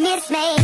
Miss me.